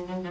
Mm-hmm.